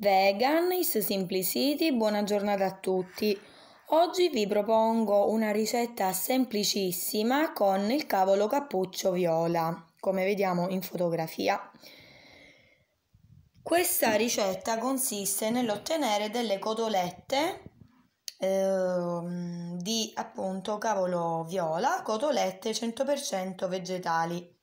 Vegan is Simplicity, buona giornata a tutti. Oggi vi propongo una ricetta semplicissima con il cavolo cappuccio viola, come vediamo in fotografia. Questa ricetta consiste nell'ottenere delle cotolette eh, di appunto cavolo viola, cotolette 100% vegetali.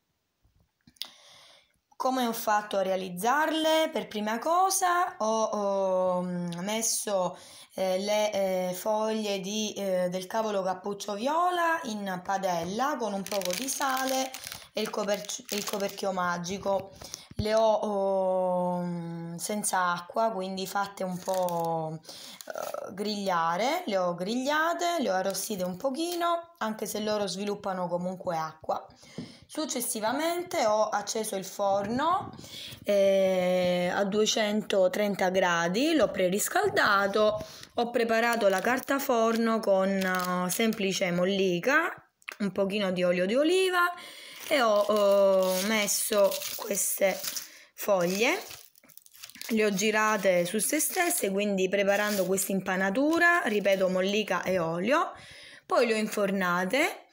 Come ho fatto a realizzarle? Per prima cosa ho, ho messo eh, le eh, foglie di, eh, del cavolo cappuccio viola in padella con un poco di sale e il, coper- il coperchio magico. Le ho oh, senza acqua, quindi fatte un po' uh, grigliare, le ho grigliate, le ho arrostite un pochino, anche se loro sviluppano comunque acqua. Successivamente ho acceso il forno eh, a 230 gradi, l'ho preriscaldato, ho preparato la carta forno con uh, semplice mollica, un pochino di olio di oliva e ho uh, messo queste foglie le ho girate su se stesse quindi preparando questa impanatura ripeto mollica e olio poi le ho infornate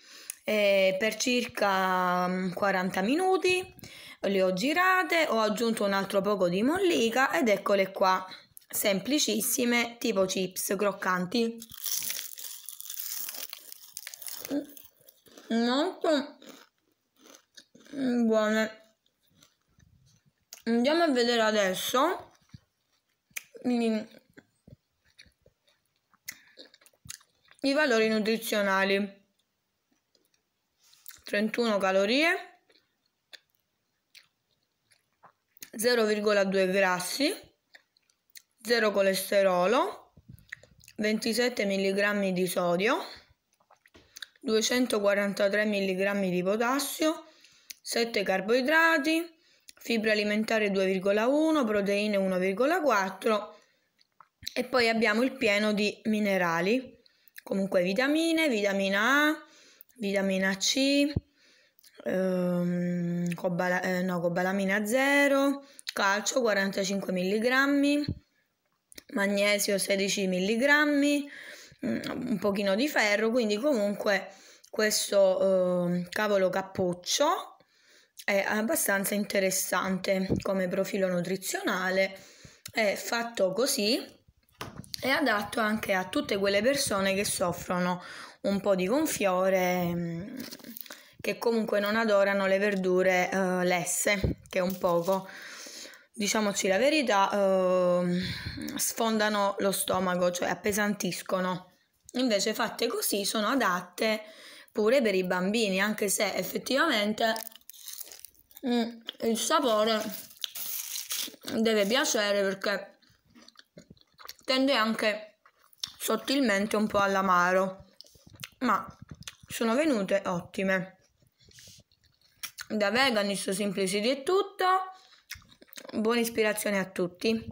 eh, per circa 40 mm, minuti le ho girate ho aggiunto un altro poco di mollica ed eccole qua semplicissime tipo chips croccanti molto buone. Andiamo a vedere adesso. I valori nutrizionali. 31 calorie. 0,2 grassi. 0 colesterolo. 27 mg di sodio 243 mg di potassio 7 carboidrati fibra alimentare 2,1 proteine 1,4 e poi abbiamo il pieno di minerali comunque vitamine vitamina A vitamina C, ehm, cobala, eh, no, cobalamina 0, calcio 45 mg, magnesio 16 mg, un pochino di ferro, quindi comunque questo eh, cavolo cappuccio è abbastanza interessante come profilo nutrizionale, è fatto così, è adatto anche a tutte quelle persone che soffrono un po' di gonfiore, mm, che comunque non adorano le verdure uh, lesse, che un poco, diciamoci la verità, uh, sfondano lo stomaco, cioè appesantiscono. Invece fatte così sono adatte pure per i bambini, anche se effettivamente mm, il sapore deve piacere perché tende anche sottilmente un po' all'amaro ma sono venute ottime. Da Veganist Simplicity è tutto, buona ispirazione a tutti.